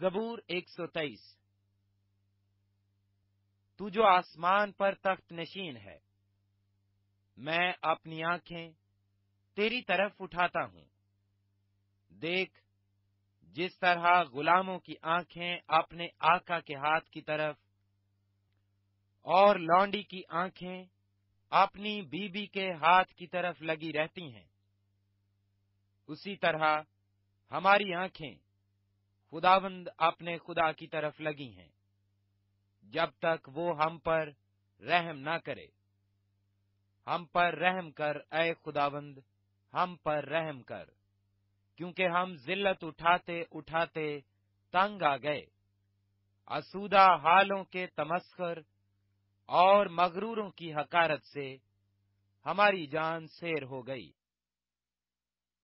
زبور ایک سو تیئیس۔ تو جو آسمان پر تخت نشین ہے، میں اپنی آنکھیں تیری طرف اٹھاتا ہوں۔ دیکھ، جس طرح غلاموں کی آنکھیں اپنے آقا کے ہاتھ کی طرف، اور لانڈی کی آنکھیں اپنی بیوی بی کے ہاتھ کی طرف لگی رہتی ہیں، اسی طرح ہماری آنکھیں خداوند اپنے خدا کی طرف لگی ہیں۔ جب تک وہ ہم پر رحم نہ کرے۔ ہم پر رحم کر، اے خداوند، ہم پر رحم کر۔ کیونکہ ہم ذلت اٹھاتے اٹھاتے تنگ آ گئے۔ اسودہ حالوں کے تمسخر اور مغروروں کی حکارت سے ہماری جان سیر ہو گئی۔